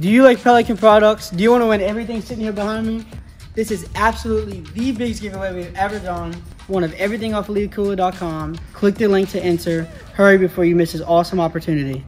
Do you like Pelican products? Do you want to win everything sitting here behind me? This is absolutely the biggest giveaway we've ever done. One of everything off of Click the link to enter. Hurry before you miss this awesome opportunity.